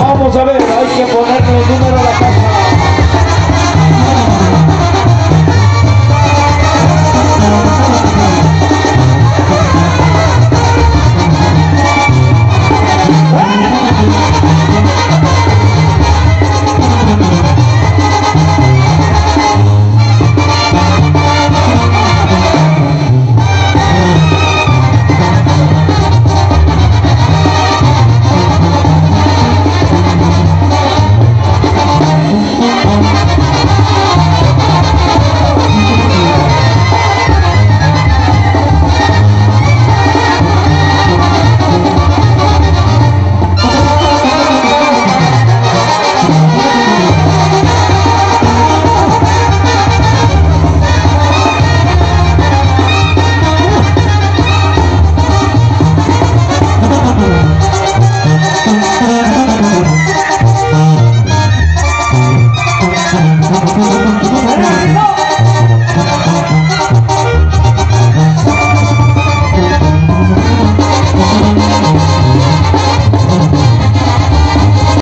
vamos a ver, hay que ponerle el número a la caja.